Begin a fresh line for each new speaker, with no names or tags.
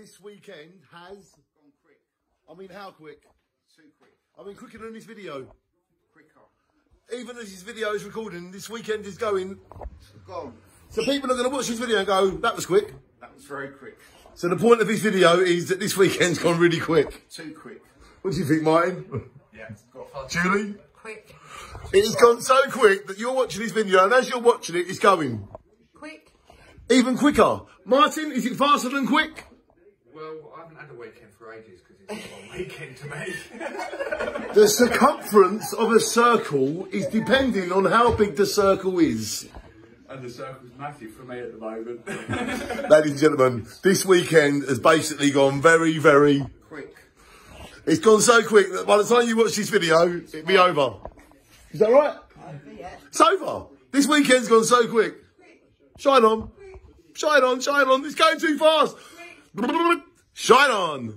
this weekend has.
Gone quick.
I mean, how quick?
Too quick.
I mean, quicker than this video.
Quicker.
Even as this video is recording, this weekend is going.
Gone.
So people are going to watch this video and go, that was quick.
That was very quick.
So the point of this video is that this weekend's gone really quick.
Too quick.
What do you think, Martin?
Yeah. Got fun.
Julie?
Quick.
It has gone so quick that you're watching this video and as you're watching it, it's going
Quick.
even quicker. Martin, is it faster than quick?
Well, I haven't had a weekend for ages because it's a long weekend to me.
The circumference of a circle is depending on how big the circle is.
and the circle's massive for me at the moment.
Ladies and gentlemen, this weekend has basically gone very, very.
Quick.
It's gone so quick that by the time you watch this video, it'll be over. Is that right? It's over. This weekend's gone so quick. Shine on. Shine on, shine on. It's going too fast. Shine on.